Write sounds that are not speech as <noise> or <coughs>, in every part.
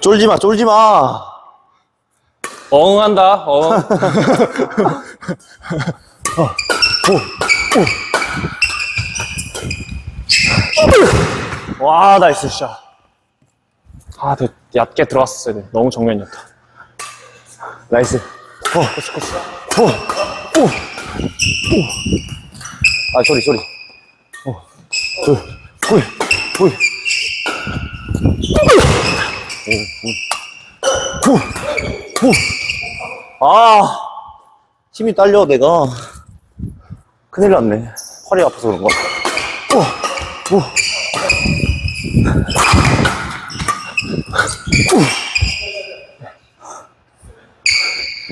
쫄지 마, 쫄지 마. 엉한다. 엉. <laughs> 와, nice shot. 아, 더 얕게 들어갔었어야 돼. 너무 정면이었다. nice. 오, 오. 아, 소리, 소리. 어, 둘, hui. 후, 후, 후. 아, 힘이 딸려, 내가. 큰일 났네. 허리 아파서 그런가. 어, 오.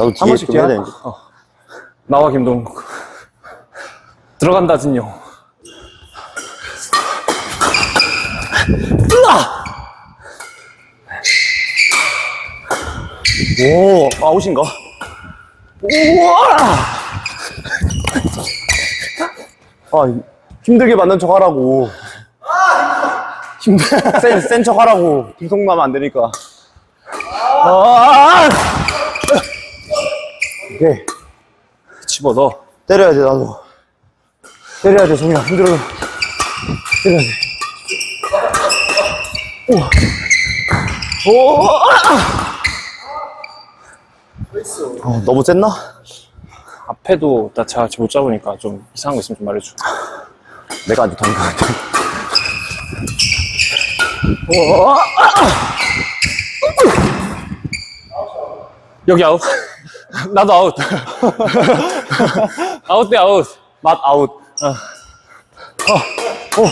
나도 한 뒤에 번씩 좀 해야 되는데. 어. 나와, 김동국. 들어간다, 진용. 오, 아웃인가? 우와! 아, 힘들게 만든 척 하라고. 힘들, 센, 센척 하라고. 김성나면 안 되니까. 아! 오케이. 집어넣어. 때려야 돼, 나도. 때려야 돼, 성이야. 힘들어. 때려야 돼. 오! 오! 어, 너무 셌나? 앞에도 나잘못 잡으니까 좀 이상한 거 있으면 좀 말해줘. 내가 아주 단것 같아. 여기 아웃. <laughs> 나도 아웃. <laughs> 아웃 대 아웃. 맛 아웃. 어. 어.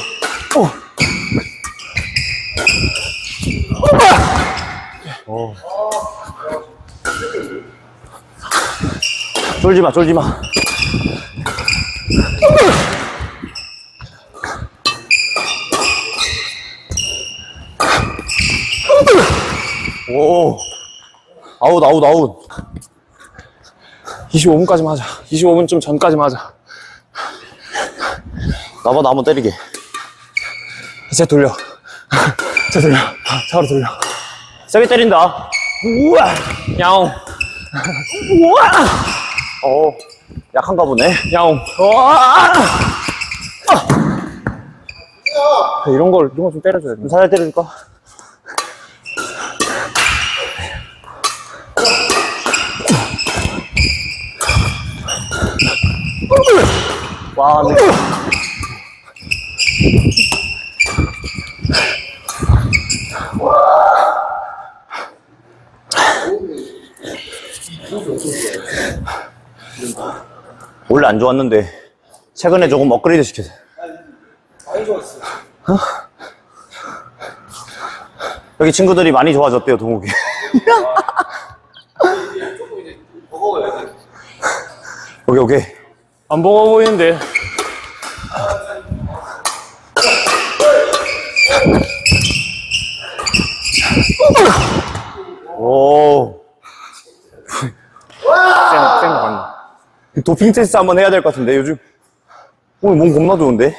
어. 쫄지 마, 쫄지 마. 오. 아웃, 아웃, 아웃. 25분까지만 하자. 25분 좀 전까지만 하자. 나봐, 나 한번 때리게. 이제 돌려. 이제 돌려. 차로 돌려. 세게 때린다. 우와! 야옹. 우와! 어, 약한가 보네. 야옹. 와! 이런 걸, 이런 거 좀 때려줘야 돼. 살살 때려줄까? 와, 네. 원래 안 좋았는데 최근에 조금 업그레이드 시켜서 여기 친구들이 많이 좋아졌대요, 동욱이. <laughs> 오케이, 오케이. 안 보고 보이는데. 오. 센, 센거 같네. 도핑 테스트 한번 해야 될 것 같은데, 요즘. 오늘 몸 겁나 좋은데?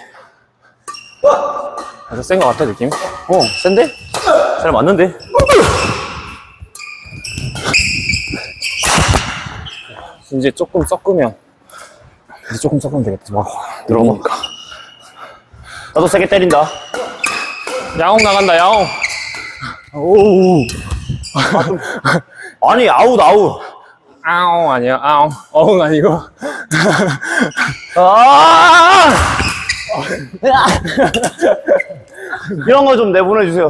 아주 센거 같아, 느낌. 어, 센데? 잘 맞는데? 이제 조금 섞으면. 이제 조금 섞으면 되겠다. 막, 들어가. 나도 세게 때린다. 야옹 나간다, 야옹. 오. 아니, 아웃, 아웃. 아옹 아니야, 아옹. 어흥 아니고. 아! 이런 거 좀 내보내주세요.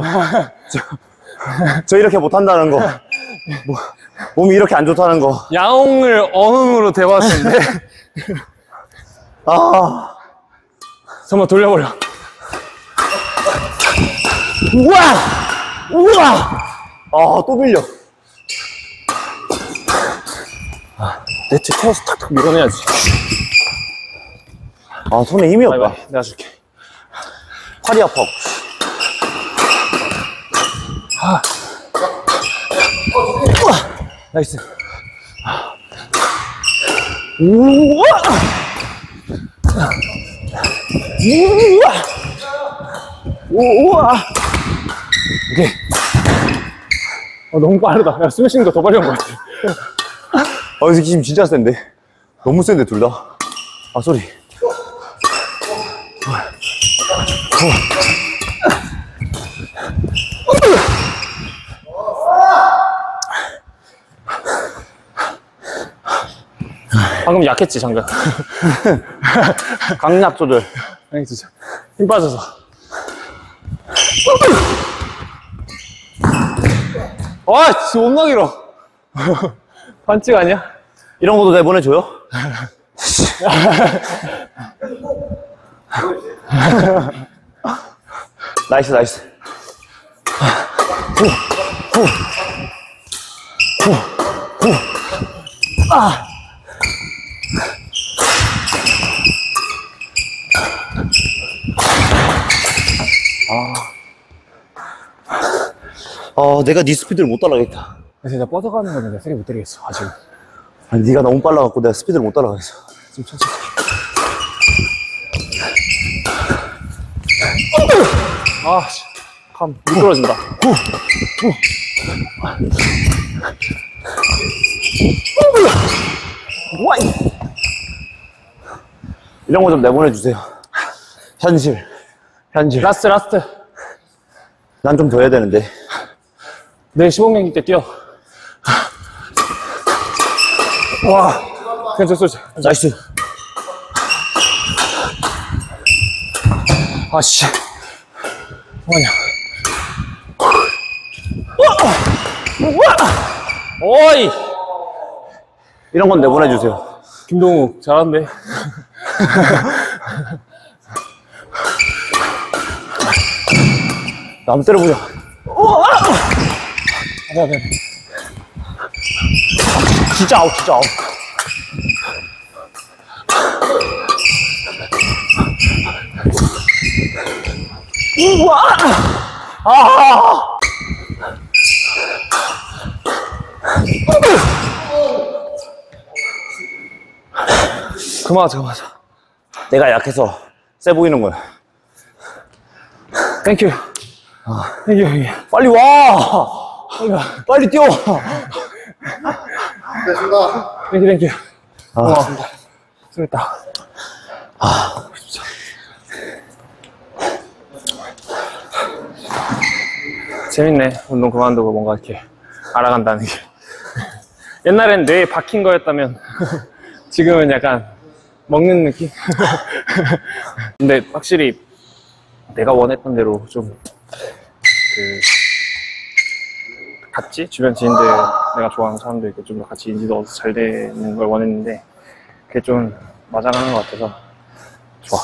저, 저 이렇게 못한다는 거. 뭐, 몸이 이렇게 안 좋다는 거. 야옹을 어흥으로 대봤는데. 아. 한번 돌려버려. 우와! 우와! 아, 또 밀려. 네트 태워서 탁탁 밀어내야지. 아, 손에 힘이 없다. 바이바이. 내가 줄게. 팔이 아파. 우와! nice. 우와! 우와! 우와! 오케이. 어, 너무 빠르다. 야, 스매싱도 더 빨리 한 것 같아. 아, 이 힘 진짜 센데. 너무 센데, 둘 다. 아, 소리. 방금 약했지, 장갑. <laughs> 강약 조절. 아니, 진짜. 힘 빠져서. 와, 진짜 겁나 길어. <laughs> 반칙 아니야? 이런 것도 내보내줘요? <laughs> nice, nice. 아, 내가 네 스피드를 못 따라가겠다. 진짜 뻗어가는 거는 내가 세게 못 때리겠어, 아직. 아니, 네가 너무 빨라갖고 내가 스피드를 못 따라가겠어. 좀 천천히. 아, 씨. 감, 미끄러진다. 와이! 이런 거 좀 내보내주세요. 현실. 현실. last, last. 난 좀 더 해야 되는데. 내일 15경기 때 뛰어. 와. 저 쏘지. nice. 아, 씨. 뭐하냐. 어이! 이런 건 내보내주세요. 김동욱, 잘하는 <laughs> 데. 남 때려보자. 네, 네. 진짜 아웃, 진짜 아웃. 우와! 아! 그만하자, 그만하자. 내가 약해서 세 보이는 거야. Thank you. Thank you, 형님. 빨리 와! 빨리 뛰어! Thank you, thank you. 아, 고맙습니다. 수고했다. 재밌네. 운동 그만두고 뭔가 이렇게 알아간다는 게. 옛날엔 뇌에 박힌 거였다면 <laughs> 지금은 약간 먹는 느낌? <laughs> 근데 확실히 내가 원했던 대로 좀 그, 같이 주변 지인들 내가 좋아하는 사람들 좀 더 같이 인지도 얻어서 잘 되는 걸 원했는데 그게 좀 맞아가는 것 같아서 좋아.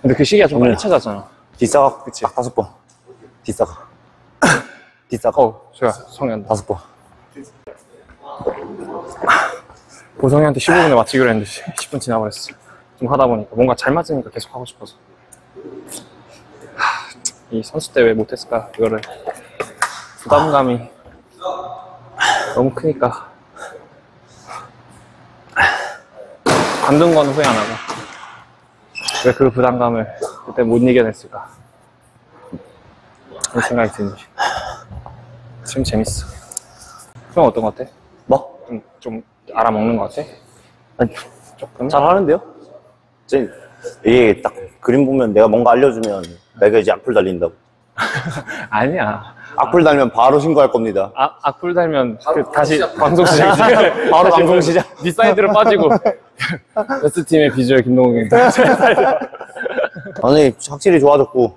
근데 그 시기가 좀 빨리 음. 찾았잖아. 뒷사각, 그치. 딱 다섯 번. 뒷사각. 뒷사각. <coughs> 어, 제가 성현 다섯 번. 보성이한테 15분에 맞추기로 했는데 10분 지나버렸어. 좀 하다 보니까 뭔가 잘 맞으니까 계속 하고 싶어서. 하, 이 선수 때 왜 못했을까? 이거를 부담감이 너무 크니까 관둔 건 후회 안 하고 왜 그 부담감을 그때 못 이겨냈을까? 그런 생각이 드는지 지금 재밌어. 형 어떤 것 같아? 뭐? 좀, 좀 알아먹는 것 같아? 아니, 조금? 잘 하는데요? 제, 이게 딱 그림 보면 내가 뭔가 알려주면 내가 이제 악플 달린다고. <laughs> 아니야. 악플 달면 바로 신고할 겁니다. 아, 악플 달면 그 다시 방송 시작이지. <laughs> 바로 <laughs> 방송 시작. 네 사이드로 빠지고 베스트 팀의 비주얼 김동욱이. 아니, 확실히 좋아졌고,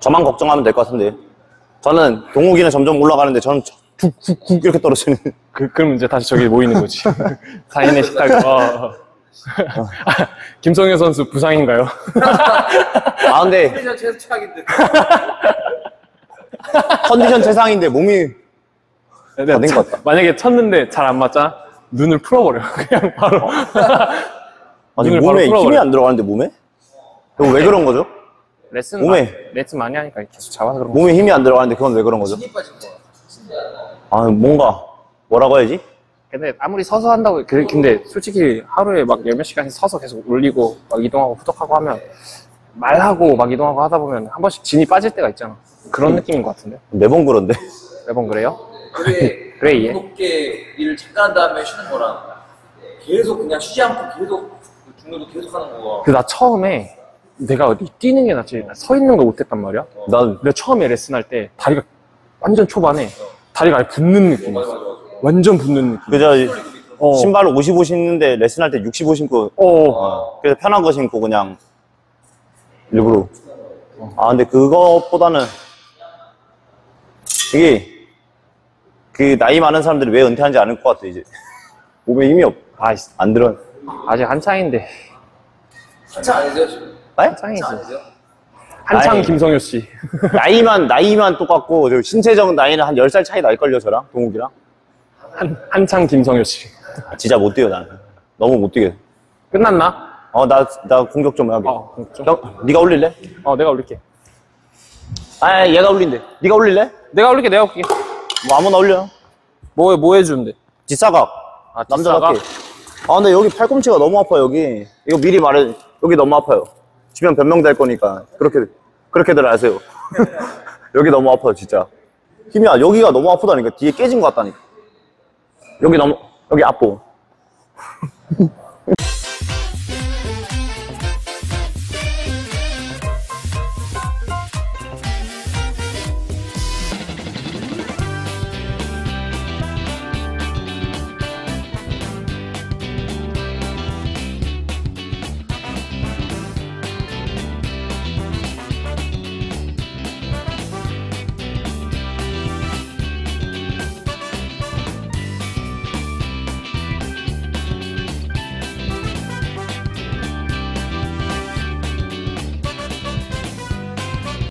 저만 걱정하면 될 것 같은데. 저는 동욱이는 점점 올라가는데 저는 툭툭툭 이렇게 떨어지는. 그, 그럼 이제 다시 저기 모이는 거지. 4인의 식탁. 어. 아, <laughs> 김성현 선수 부상인가요? 아, 근데 컨디션 최- 최악인데. <laughs> 컨디션 최상인데 몸이 네, 된것 같다. 만약에 쳤는데 잘 안 맞잖아? 눈을 풀어버려. <laughs> 그냥 바로. 아니 눈을 몸에 바로 힘이 풀어버려. 안 들어가는데 몸에? 이거 왜 그런 거죠? 레슨, 몸에. 마- 레슨 많이 하니까 계속 잡아서 그런 거. 몸에 힘이 안 들어가는데 그건 왜 그런 거죠? 힘이 빠진 거야. 아 뭔가 뭐라고 해야지? 근데 아무리 서서 한다고 그- 근데 솔직히 하루에 막 열 몇 시간씩 서서 계속 올리고 막 이동하고 후덕하고 하면 말하고 막 이동하고 하다 보면 한 번씩 진이 빠질 때가 있잖아 그런 느낌인 것 같은데 매번 그런데. 매번 그래요? <laughs> 그래, 이해. 높게 일을 잠깐 한 다음에 쉬는 거랑 계속 그냥 쉬지 않고 계속 중도도 계속 하는 거. 그나 처음에 내가 어디 뛰는 게 낫지 나서 있는 거 못했단 말이야 난 내가 처음에 레슨 할 때 다리가 완전 초반에 다리가 아예 붙는 느낌이었어 완전 붙는 느낌 그저 어. 신발 55 신는데 레슨할 때 65 신고 어. 어, 그래서 편한 거 신고 그냥 일부러. 아, 근데 그것보다는 이게 그 나이 많은 사람들이 왜 은퇴하는지 아는 것 같아, 이제. <laughs> 몸에 힘이 없, 아, 안 들어. 아직 한창인데 한창 지금? 에? 한창이지 한창 아니세요? 한창. 김성효 씨 나이만, 나이만 똑같고, 저 신체적 나이는 한 10살 차이 날걸요, 저랑, 동욱이랑. 한, 한창 김성효 씨 아, 진짜 못 뛰어, 나는. 너무 못 뛰게. 끝났나? 어, 나, 나 공격 좀 하게. 어, 좀. 형, 네가 올릴래? 어 내가 올릴게 아, 얘가 올린대. 네가 올릴래? 내가 올릴게 내가 올릴게 뭐 아무나 올려. 뭐, 뭐 해주는데 뒷사각. 아, 남자답게. 아, 근데 여기 팔꿈치가 너무 아파, 여기. 이거 미리 말해. 여기 너무 아파요. 주변 변명될 거니까. 그렇게, 그렇게들 아세요. <laughs> 여기 너무 아파요, 진짜. 힘이, 안- 여기가 너무 아프다니까. 뒤에 깨진 것 같다니까. 여기 너무, 여기 아파. <laughs>